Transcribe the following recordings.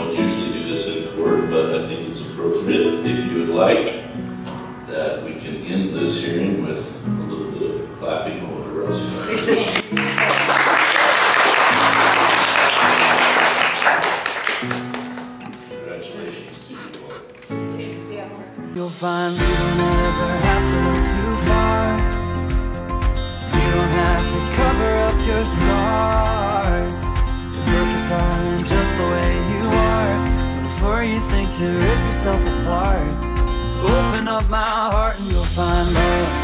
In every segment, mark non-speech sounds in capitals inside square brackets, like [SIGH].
don't usually do this in court, but I think it's appropriate if you would like that we can end this hearing with a little bit of clapping or whatever else you like. Congratulations to you all. You'll find to rip yourself apart, open up my heart and you'll find love,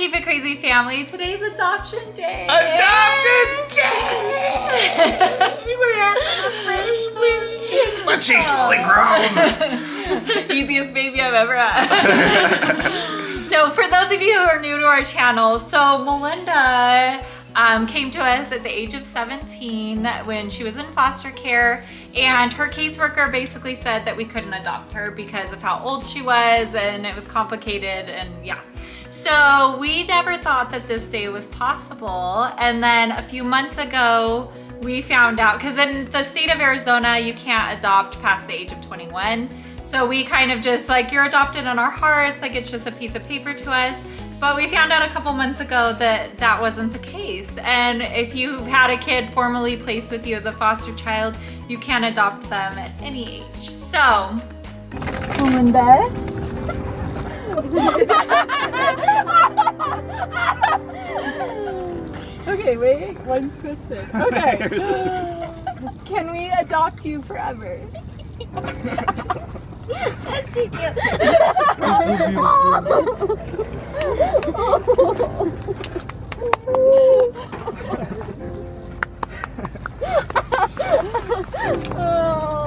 Keep It Crazy family. Today's adoption day. Adoption [LAUGHS] day! We have the face. [LAUGHS] But she's fully grown. [LAUGHS] Easiest baby I've ever had. no, for those of you who are new to our channel, so Melinda um, came to us at the age of 17 when she was in foster care, and her caseworker basically said that we couldn't adopt her because of how old she was and it was complicated and yeah. So we never thought that this day was possible. And then a few months ago, we found out because in the state of Arizona, you can't adopt past the age of 21. So we kind of just like, you're adopted in our hearts, like it's just a piece of paper to us. But we found out a couple months ago that that wasn't the case. And if you've had a kid formally placed with you as a foster child, you can adopt them at any age. So, Melinda, [LAUGHS] [LAUGHS] Okay, wait, one's twisted. Okay. [LAUGHS] Can we adopt you forever? You [LAUGHS] oh.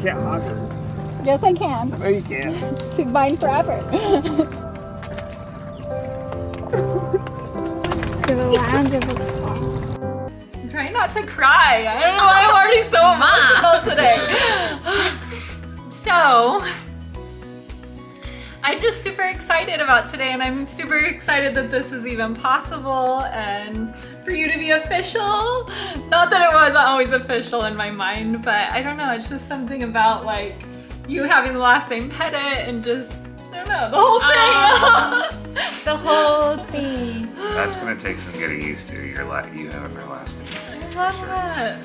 Can't hug her. Yes, I can. No, you can. [LAUGHS] She's mine forever. [LAUGHS] I'm trying not to cry. I don't know why I'm already so [LAUGHS] emotional today. [SIGHS] so, I'm just super excited about today and I'm super excited that this is even possible and for you to be official. Not that it wasn't always official in my mind, but I don't know, it's just something about like you having the last name Pettit and just, I don't know, the whole thing. The whole thing. That's gonna take some getting used to. Your la- you having her last name. I love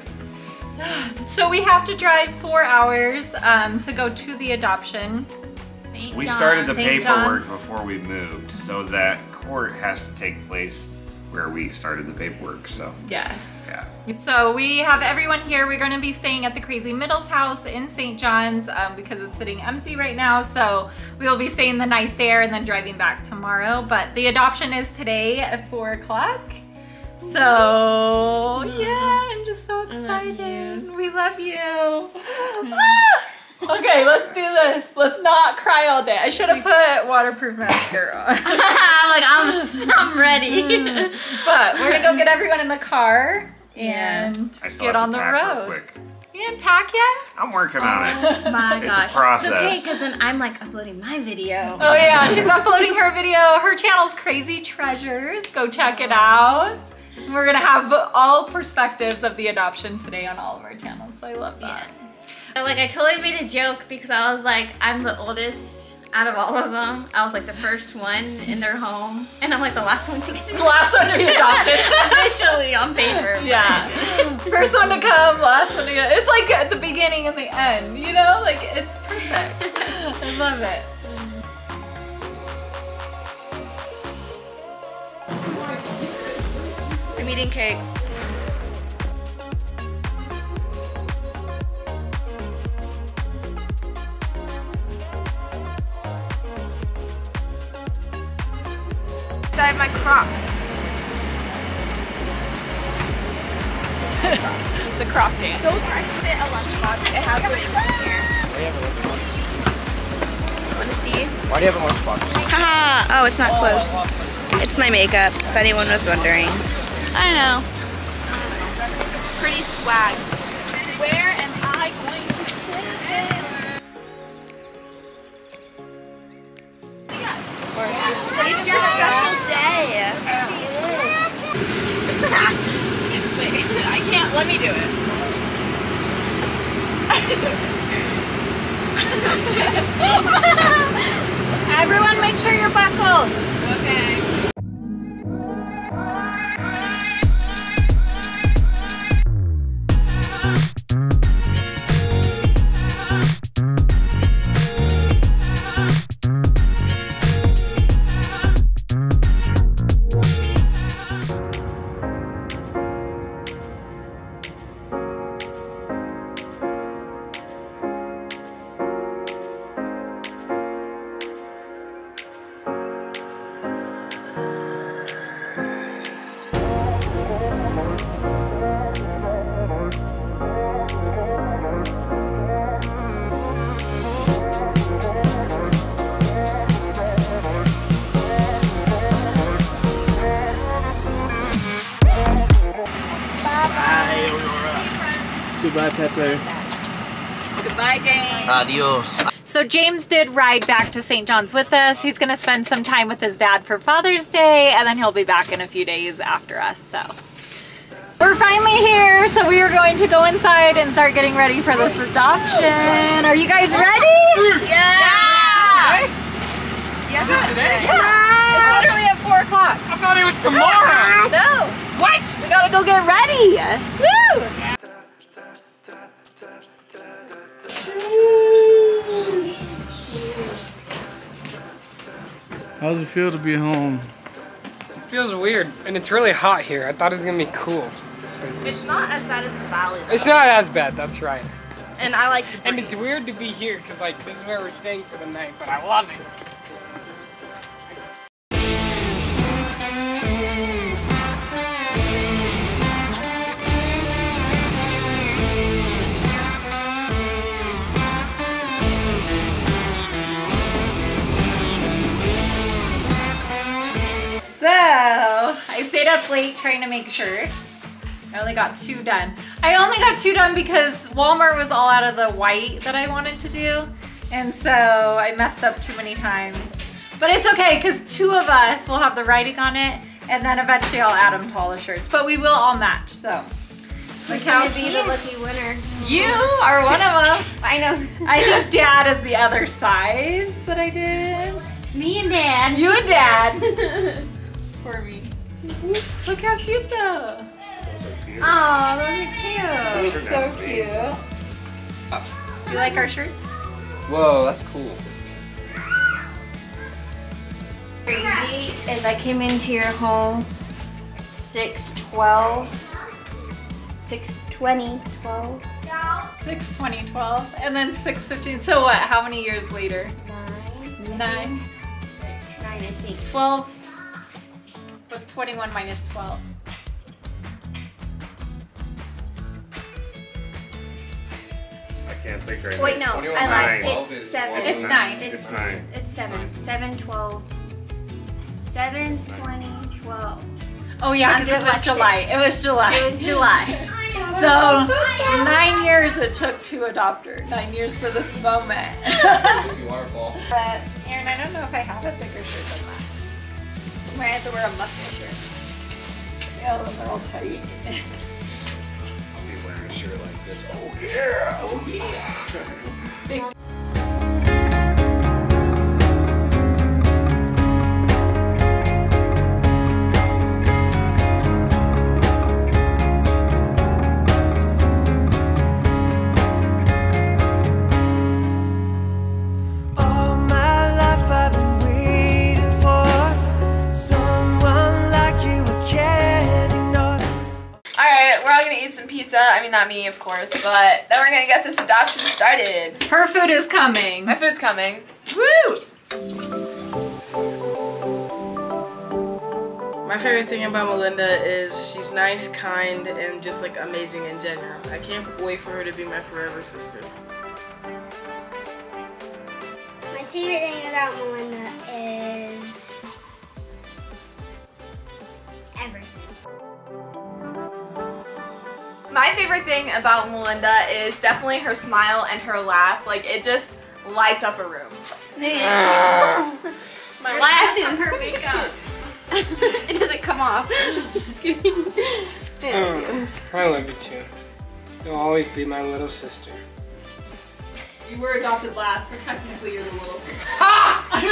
that. So we have to drive four hours um, to go to the adoption. St. We John. started the St. paperwork John's. before we moved, so that court has to take place where we started the paperwork. So Yes. yeah. So we have everyone here. We're going to be staying at the Crazy Middles house in St. Johns um, because it's sitting empty right now. So we will be staying the night there and then driving back tomorrow. But the adoption is today at four o'clock. So yeah, I'm just so excited. We love you. [LAUGHS] [LAUGHS] Okay, let's do this. Let's not cry all day. I should have put waterproof mascara on. I'm [LAUGHS] like, I'm, I'm ready. [LAUGHS] But we're gonna go get everyone in the car and get on the road. quick. You didn't pack yet? I'm working on it. Oh my It's a process. It's okay, because then I'm like uploading my video. Oh yeah, she's uploading her video. Her channel's Crazy Treasures. Go check it out. We're gonna have all perspectives of the adoption today on all of our channels. So I love that. But, Like I totally made a joke because I was like, I'm the oldest out of all of them. I was like the first one in their home, and I'm like the last one to get The last one to be adopted. [LAUGHS] officially on paper. yeah. First one to come, last one to go. It's like at the beginning and the end, you know? Like it's perfect. I love it. I'm eating cake. I have my Crocs. [LAUGHS] The crop dance. Those are fit a lunchbox. It has it in here. Want to see? Why do you have a lunchbox? Haha! [LAUGHS] Oh, it's not closed. It's my makeup, if anyone was wondering. I know. Pretty swag. Where Let me do it. [LAUGHS] Everyone make sure you're buckled. Goodbye, Pepe. Goodbye, James. Adios. So James did ride back to St. Johns with us. He's gonna spend some time with his dad for Father's Day, and then he'll be back in a few days after us, so. We're finally here, so we are going to go inside and start getting ready for this adoption. Are you guys ready? Yeah! Yes, today? It's literally at four o'clock. I thought it was tomorrow. No. What? We gotta go get ready. Woo! How does it feel to be home? It feels weird, and it's really hot here. I thought it was gonna be cool. It's It's, not as bad as the valley. it's not as bad, that's right. And I like the And it's weird to be here, because like this is where we're staying for the night, but I love it. Up late trying to make shirts. I only got two done. I only got two done because Walmart was all out of the white that I wanted to do. And so I messed up too many times. But it's okay because two of us will have the writing on it and then eventually I'll add them to all the shirts. But we will all match, so. Look how be the lucky winner. you are one of them. [LAUGHS] I know. I think dad is the other size that I did. Me and Dad. You and dad. [LAUGHS] For me. Mm-hmm. Look how cute though. Oh, those are cute. So cute. You like our shirts? Whoa, that's cool. Crazy is I came into your home 612, 620, 12, 6, 20, 12, and then 6, 15. So what? How many years later? 9, 9, 9 I think. 12. What's 21 minus 12? I can't think right now. Wait, no, I lied. Nine. It's 7. It's nine. It's nine. It's 7. 7, 12. 7, 20, 12. Oh yeah, I'm because it was. July. It was July. It was July. [LAUGHS] So nine years it took to adopt her. Nine years for this moment. Waterfall. [LAUGHS] but Aaron, I don't know if I have a bigger shirt than that. I might have to wear a muscle shirt. Yeah, they're all tight. I'll be wearing a shirt like this. Oh yeah! Oh, all Alright, we're gonna eat some pizza. I mean, not me, of course, but then we're gonna get this adoption started. Her food is coming. My food's coming. Woo! My favorite thing about Melinda is she's nice, kind, and just like amazing in general. I can't wait for her to be my forever sister. My favorite thing about Melinda is My favorite thing about Melinda is definitely her smile and her laugh. Like it just lights up a room. [LAUGHS] My lashes. Her makeup. [LAUGHS] it doesn't come off. Just kidding. [LAUGHS] Oh, I love you too. You'll always be my little sister. You were adopted last, so technically you're the little sister. I'm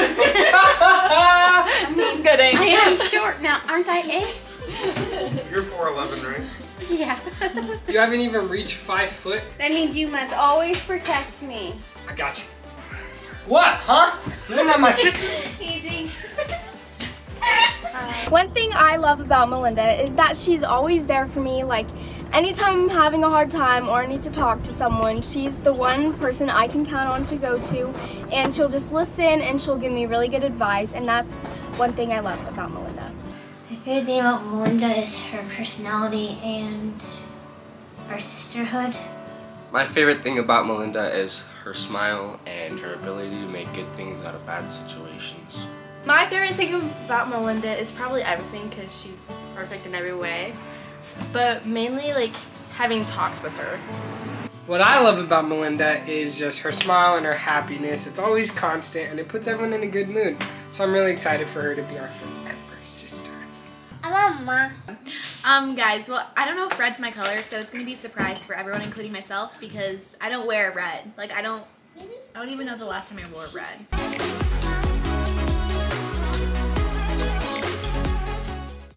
Just kidding. I am short now, aren't I? Eh? You're 4'11, right? [LAUGHS] Yeah. You haven't even reached five foot. that means you must always protect me. I got you. What, huh? You're not my [LAUGHS] sister. Easy. [LAUGHS] One thing I love about Melinda is that she's always there for me. Like, anytime I'm having a hard time or I need to talk to someone, she's the one person I can count on to go to. And she'll just listen and she'll give me really good advice. And that's one thing I love about Melinda. My favorite thing about Melinda is her personality and our sisterhood. My favorite thing about Melinda is her smile and her ability to make good things out of bad situations. My favorite thing about Melinda is probably everything because she's perfect in every way. But mainly like having talks with her. What I love about Melinda is just her smile and her happiness. It's always constant and it puts everyone in a good mood. So I'm really excited for her to be our forever sister. I love Mama. Um, guys, well, I don't know if red's my color, so it's gonna be a surprise for everyone, including myself, because I don't wear red. Like, I don't, I don't even know the last time I wore red.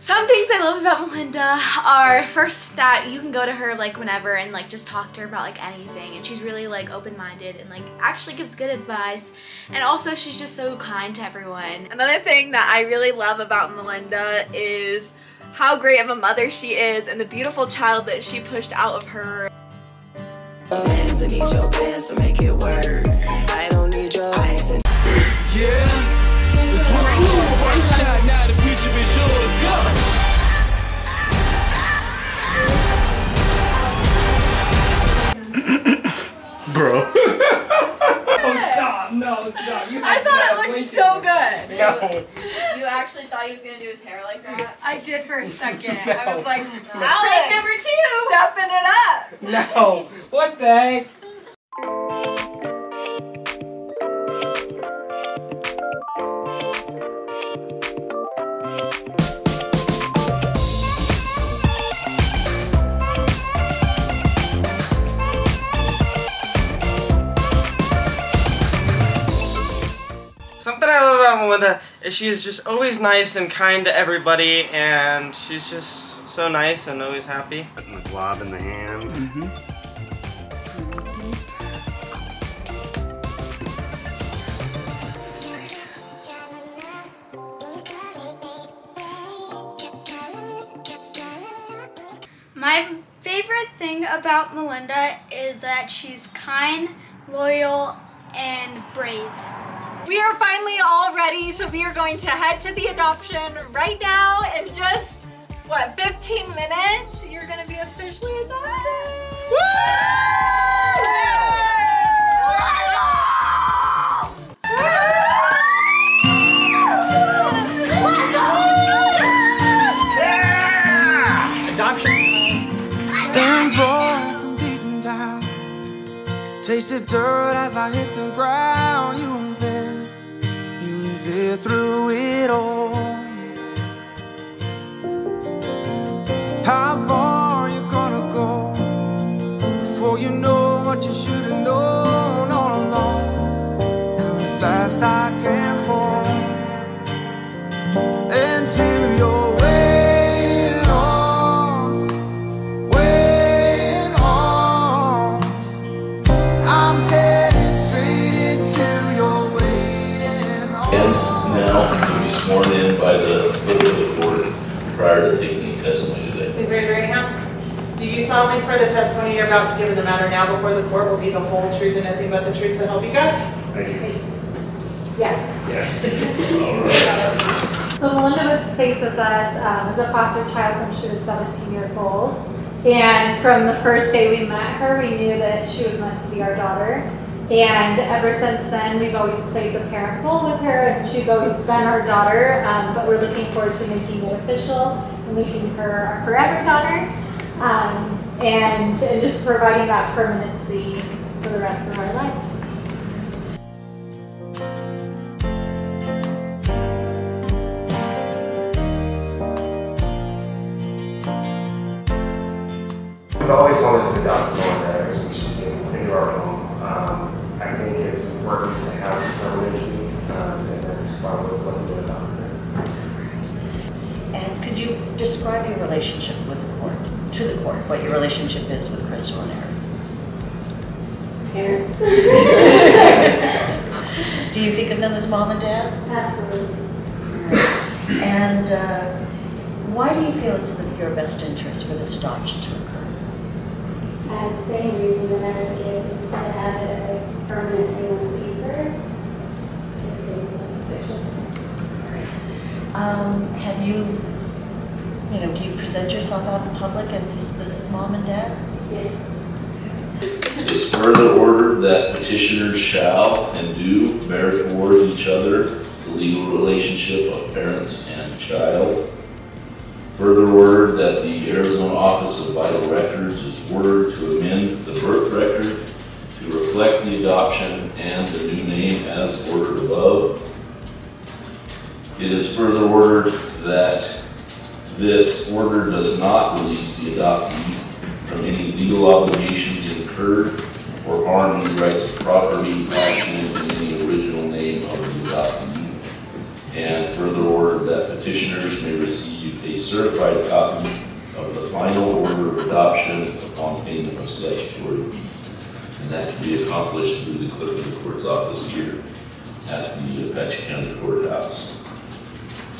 Some things I love about Melinda are first that you can go to her like whenever and like just talk to her about like anything and she's really like open-minded and like actually gives good advice and also she's just so kind to everyone. Another thing that I really love about Melinda is how great of a mother she is and the beautiful child that she pushed out of her. Hands, I need your bands to make it work. I don't need your ice. And- Yeah. It's one move, one shot, now the future is yours. Go. Bro. [LAUGHS] Oh, stop. No, stop. You I thought it looked so good. No. You actually thought he was gonna do his hair like that? I did for a [LAUGHS] second. I was like, Alex, number two. stepping it up. No. What the heck? Melinda is she's just always nice and kind to everybody, and she's just so nice and always happy. Putting the glob in the hand. Mm-hmm. My favorite thing about Melinda is that she's kind, loyal, and brave. We are finally all ready, so we are going to head to the adoption right now in just, what, 15 minutes? You're gonna be officially adopted. Adoption. Been broken, beaten down. Tasted dirt as I hit the ground. Through it all. Prior to taking any testimony today. Please raise your right hand. Do you solemnly swear the testimony you're about to give in the matter now before the court will be the whole truth and nothing but the truth, so help you God? Thank you. Yes. Yes. [LAUGHS] All right. So Melinda was placed with us um, as a foster child when she was 17 years old. And from the first day we met her, we knew that she was meant to be our daughter. And ever since then, we've always played the parent role with her, and she's always been our daughter. Um, but we're looking forward to making it official making her our forever daughter, um, and, and just providing that permanency for the rest of our lives. Um, have you, you know, do you present yourself out in public as this, this is mom and dad? Yeah. It's further ordered that petitioners shall and do bear towards each other the legal relationship of parents and child. Further ordered that the Arizona Office of Vital Records is ordered to amend the birth record to reflect the adoption and the new name as ordered above. It is further ordered that this order does not release the adoptee from any legal obligations incurred or harm any rights of property, action in any original name of the adoptee. And further ordered that petitioners may receive a certified copy of the final order of adoption upon payment of statutory fees. And that can be accomplished through the clerk of the court's office here at the Apache County Courthouse.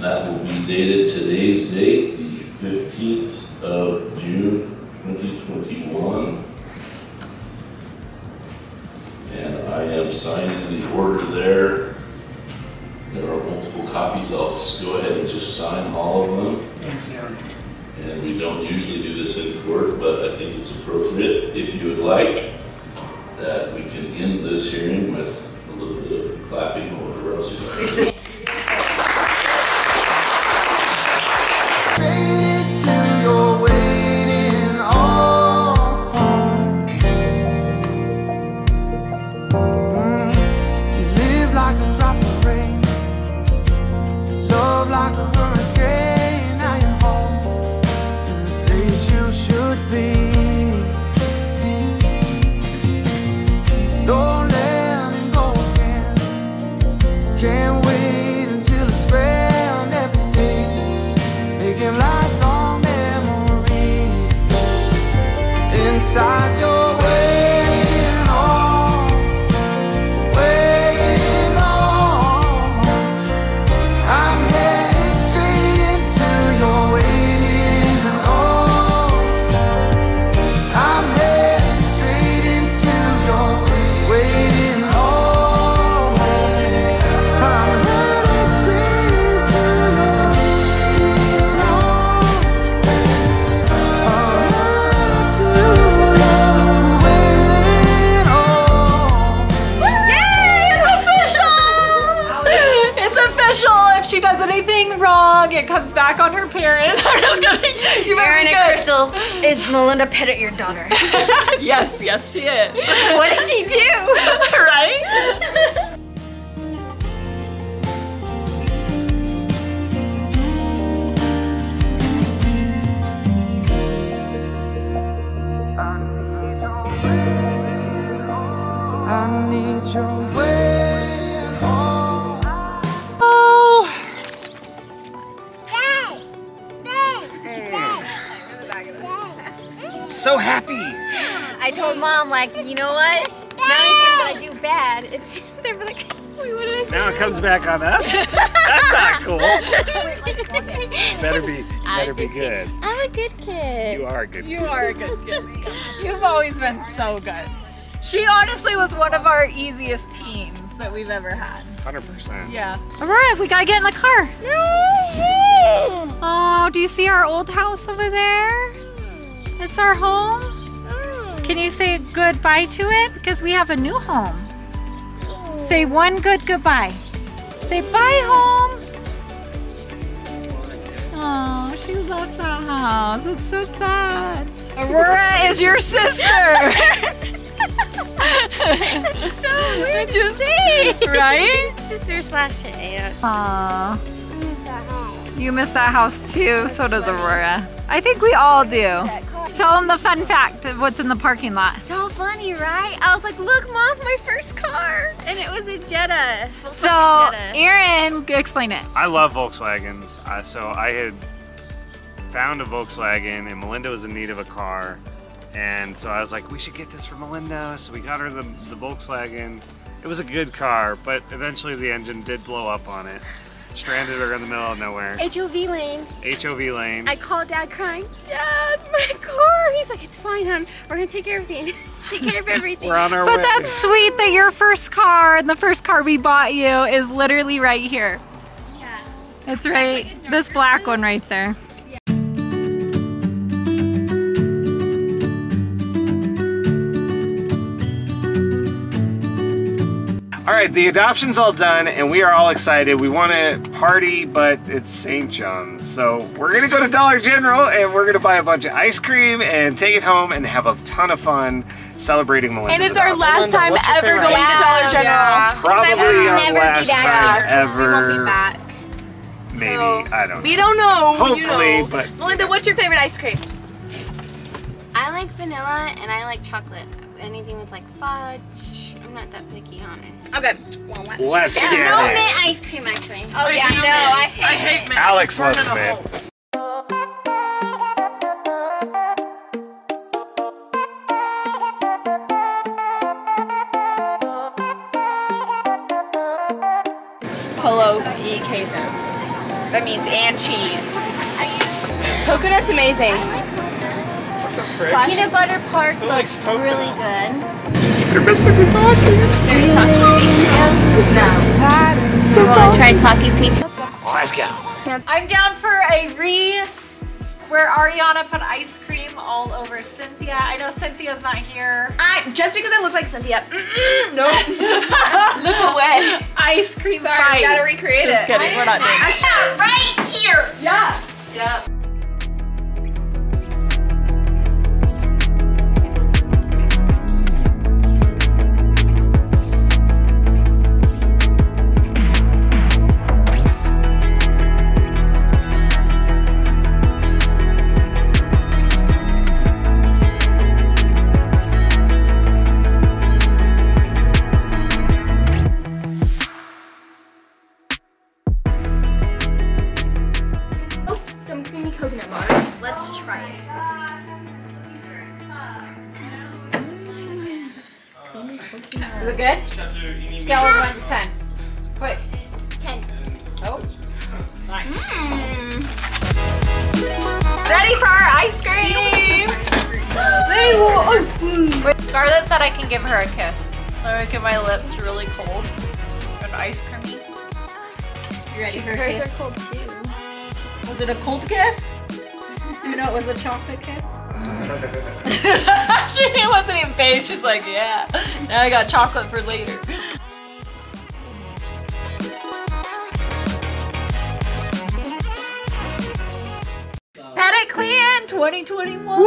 That will be dated today's date, the 15th of June, 2021. And I am signing the order there. There are multiple copies. I'll go ahead and just sign all of them. Thank you. And we don't usually do this in court, but I think it's appropriate, if you would like, that we can end this hearing with a little bit of clapping or whatever else you'd like. Is Melinda Pettit your daughter? [LAUGHS] yes, yes, she is. [LAUGHS] What does she do? [LAUGHS] right? I need your waiting told mom, like, you know what? Not anything that I do bad. It's [LAUGHS] they're like, wait, what did I say? Now it comes back on us. That's not cool. [LAUGHS] Better be, better be good. I'm a good kid. You are a good. You are a good kid. You've always been so good. She honestly was one of our easiest teens that we've ever had. Hundred percent. Yeah. Aurora, we gotta get in the car. Oh, do you see our old house over there? Hmm. It's our home. Can you say goodbye to it? Because we have a new home. Say one good goodbye. Say bye home. Oh, she loves that house. It's so sad. Aurora is your sister. That's so weird. Right? Sister slash aunt. Aww. You miss that house too, so does Aurora. I think we all do. Tell them the fun fact of what's in the parking lot. So funny, right? I was like, look, mom, my first car. And it was a Jetta. Volkswagen So, Jetta. Aaron, explain it. I love Volkswagens. Uh, so I had found a Volkswagen, and Melinda was in need of a car, and so I was like, we should get this for Melinda. So we got her the the Volkswagen. It was a good car, but eventually the engine did blow up on it, stranded her in the middle of nowhere. HOV lane. HOV lane. I called dad crying, Dad, my car. He's like, it's fine, hon. We're gonna take care of everything. [LAUGHS] take care of everything. We're on our But way. that's sweet that your first car and the first car we bought you is literally right here. Yeah. It's right, this black one right there. All right, the adoption's all done, and we are all excited. We want to party, but it's St. Johns, so we're gonna go to Dollar General and we're gonna buy a bunch of ice cream and take it home and have a ton of fun celebrating Melinda's And it's our adoption. last time ever going ice to Dollar General. Probably our last time ever. We won't be back. Maybe So, I don't. Know. We don't know. Hopefully, you know. but Melinda, what's your favorite ice cream? I like vanilla and I like chocolate. Anything with like fudge. I'm not that picky, honest. Okay. let's Yeah, get no it. mint ice cream, actually. Oh yeah, no no. I hate, I hate mint. Alex Burn loves in a mint. Polo e queso. That means and cheese. Coconut's amazing. Peanut butter park looks really good. You're missing the Takis. No. You want to try Taki Pizza? Let's go. I'm down for a re where Ariana put ice cream all over Cynthia. I know Cynthia's not here. I just because I look like Cynthia. [LAUGHS] no. look away. Ice cream Sorry, fight. we gotta recreate Just it. kidding, we're not doing it. Actually, right here. Yeah. Yep. Scale of 1 to ah. 10. Quick. 10. Oh. Nice. Mmm. Ready for our ice cream! Wait, Scarlett said I can give her a kiss. Let me get my lips really cold and ice creamy. You ready for a Hers kiss? are cold too. Was it a cold kiss? You know, it was a chocolate kiss. [LAUGHS] she wasn't even phased. She's like, yeah. Now I got chocolate for later. Clan 2021.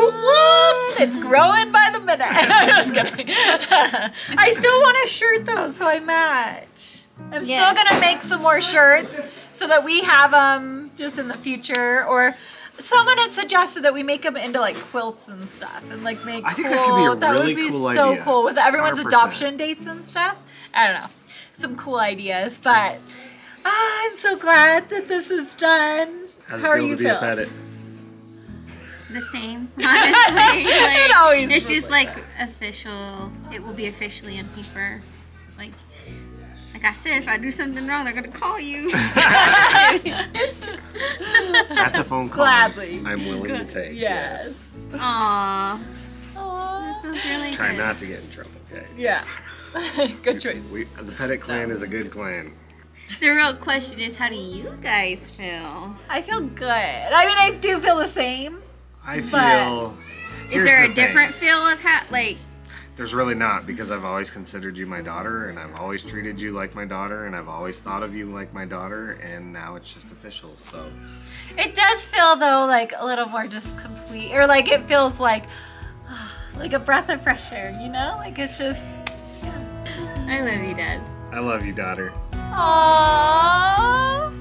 It's growing by the minute. [LAUGHS] I'm just kidding. [LAUGHS] I still want a shirt though, so I match. I'm Yes. still gonna make some more shirts so that we have them just in the future. Or someone had suggested that we make them into like quilts and stuff, and like make I think cool. that could be a that really would be cool so idea. cool with everyone's 100%. adoption dates and stuff. I don't know, some cool ideas, but ah, I'm so glad that this is done. How's How it are you to be a feeling? Pettit? The same, [LAUGHS] honestly. [LAUGHS] It Like, always It's just like official. It will be officially in paper. Like, like I said, if I do something wrong, they're gonna call you. [LAUGHS] That's a phone call. Gladly. I'm willing to take. Yes. Aww. Aww. That feels really Try good. not to get in trouble, okay? Yeah. Good choice. We, the Pettit clan is a good clan. The real question is, how do you guys feel? I feel good. I mean, I do feel the same. I But- feel. Is Here's there the a thing. different feel of how, like, there's really not because I've always considered you my daughter and I've always treated you like my daughter and I've always thought of you like my daughter and now it's just official. So It does feel though like a little more just complete, or like it feels like [SIGHS] like a breath of fresh air. You know, like it's just. I love you, Dad. I love you, daughter. Aww.